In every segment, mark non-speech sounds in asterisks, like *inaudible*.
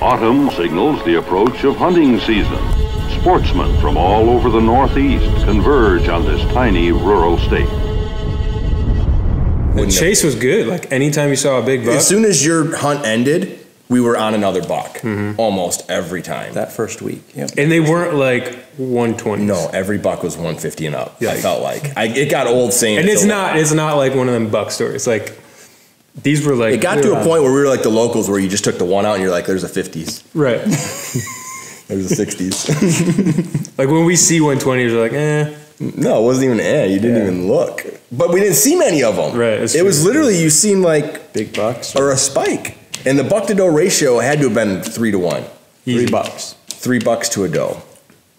Autumn signals the approach of hunting season. Sportsmen from all over the Northeast converge on this tiny rural state. The chase was good. Like anytime you saw a big buck, As soon as your hunt ended, we were on another buck Mm-hmm. almost every time. That first week. Yep. and they weren't like 120. no, every buck was 150 and up. Yeah. I felt like I, it got old saying. and it's so- not. It's not like one of them buck stories. Like these were like It got to a point where we were like the locals, where you just took the one out and you're like, "There's a 50s, right. *laughs* there's a 60s." *laughs* Like when we see 120s, we're like, eh. no, it wasn't even. Eh, you didn't even look. But we didn't see many of them. Right, that's It was literally you seen like Big bucks. or a spike, and the buck to doe ratio had to have been three to one, Three bucks. three bucks to a doe.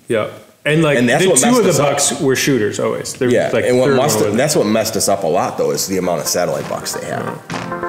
Yeah. And like And that's the what two of the us up. bucks were shooters always. They're Yeah, like and what must that's what messed us up a lot though is the amount of satellite bucks they have.